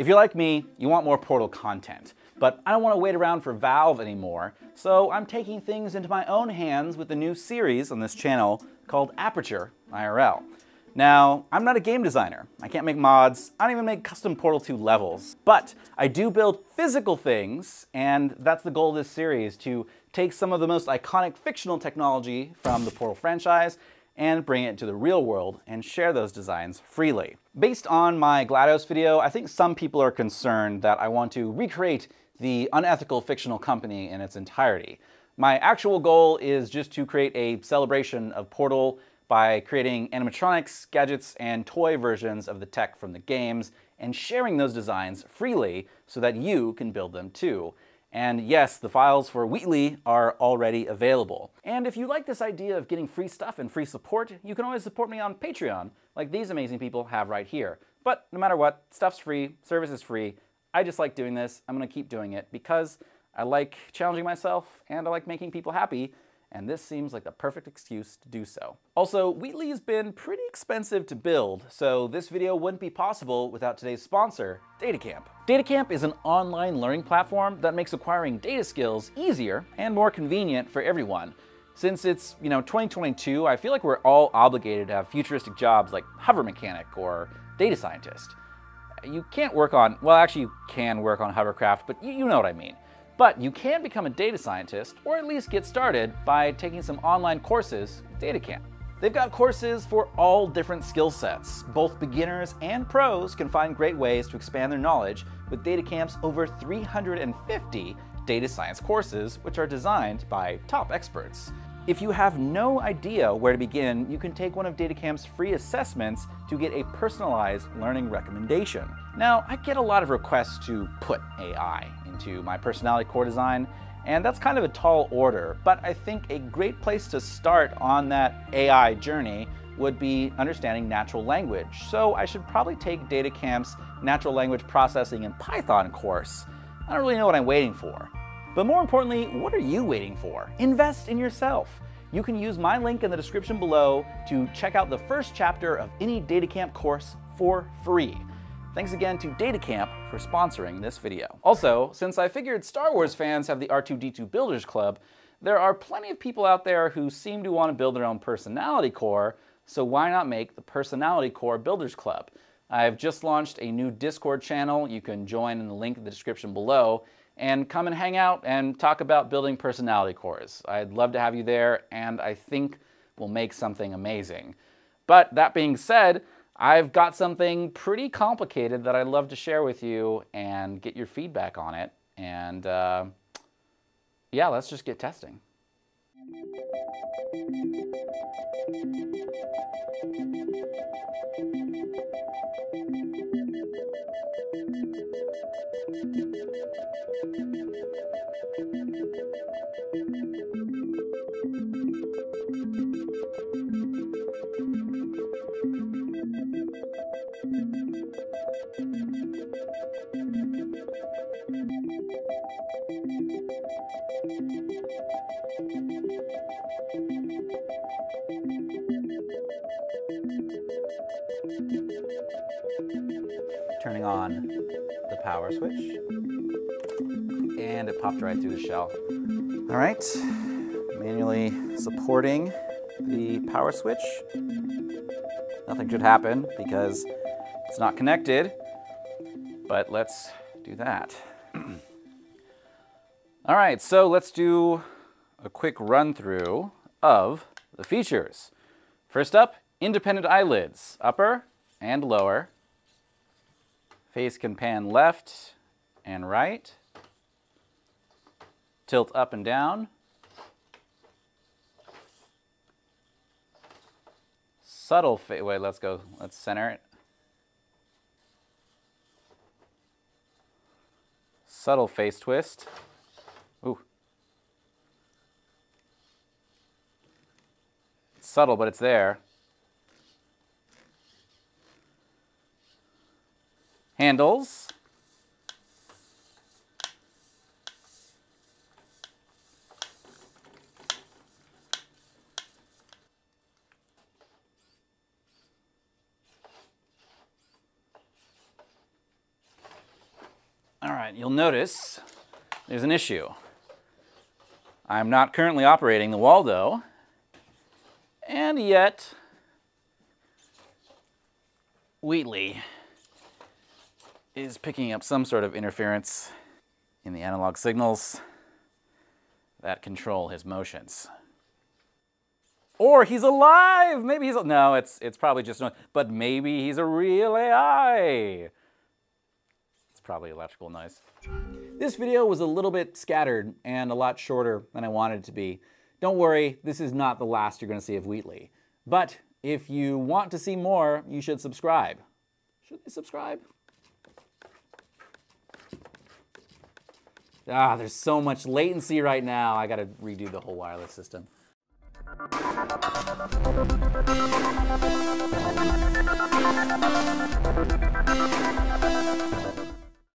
If you're like me, you want more Portal content. But I don't want to wait around for Valve anymore, so I'm taking things into my own hands with a new series on this channel called Aperture IRL. Now, I'm not a game designer. I can't make mods. I don't even make custom Portal 2 levels. But I do build physical things, and that's the goal of this series, to take some of the most iconic fictional technology from the Portal franchise and bring it to the real world and share those designs freely. Based on my GLaDOS video, I think some people are concerned that I want to recreate the unethical fictional company in its entirety. My actual goal is just to create a celebration of Portal by creating animatronics, gadgets, and toy versions of the tech from the games and sharing those designs freely so that you can build them too. And yes, the files for Wheatley are already available. And if you like this idea of getting free stuff and free support, you can always support me on Patreon, like these amazing people have right here. But no matter what, stuff's free, service is free, I just like doing this. I'm going to keep doing it because I like challenging myself and I like making people happy, and this seems like the perfect excuse to do so. Also, Wheatley's been pretty expensive to build, so this video wouldn't be possible without today's sponsor, DataCamp. DataCamp is an online learning platform that makes acquiring data skills easier and more convenient for everyone. Since it's, you know, 2022, I feel like we're all obligated to have futuristic jobs like hover mechanic or data scientist you can't work on, well, actually, you can work on hovercraft, but you, you know what I mean. But you can become a data scientist, or at least get started by taking some online courses DataCamp. They've got courses for all different skill sets. Both beginners and pros can find great ways to expand their knowledge with DataCamp's over 350 data science courses, which are designed by top experts. If you have no idea where to begin, you can take one of DataCamp's free assessments to get a personalized learning recommendation. Now, I get a lot of requests to put AI into my personality core design, and that's kind of a tall order, but I think a great place to start on that AI journey would be understanding natural language. So I should probably take DataCamp's natural language processing in Python course. I don't really know what I'm waiting for. But more importantly, what are you waiting for? Invest in yourself. You can use my link in the description below to check out the first chapter of any DataCamp course for free. Thanks again to DataCamp for sponsoring this video. Also, since I figured Star Wars fans have the R2-D2 Builders Club, there are plenty of people out there who seem to want to build their own personality core, so why not make the Personality Core Builders Club? I've just launched a new Discord channel. You can join in the link in the description below and come and hang out and talk about building personality cores. I'd love to have you there, and I think we'll make something amazing. But that being said, I've got something pretty complicated that I'd love to share with you and get your feedback on it. And uh, yeah, let's just get testing. Turning on the power switch. And it popped right through the shell. All right, manually supporting the power switch. Nothing should happen because it's not connected, but let's do that. All right, so let's do a quick run through of the features. First up, independent eyelids, upper and lower. Face can pan left and right. Tilt up and down. Subtle face, wait, let's go, let's center it. Subtle face twist. Ooh. It's subtle, but it's there. Handles. All right, you'll notice there's an issue. I'm not currently operating the Waldo, and yet Wheatley is picking up some sort of interference in the analog signals that control his motions. Or he's alive! Maybe he's, no, it's, it's probably just, but maybe he's a real AI. It's probably electrical noise. This video was a little bit scattered and a lot shorter than I wanted it to be. Don't worry, this is not the last you're gonna see of Wheatley. But if you want to see more, you should subscribe. Should they subscribe? Ah, there's so much latency right now. I gotta redo the whole wireless system.